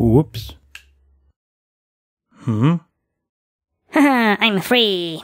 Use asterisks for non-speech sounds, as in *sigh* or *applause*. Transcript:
Whoops. Hmm? Haha, *laughs* I'm free.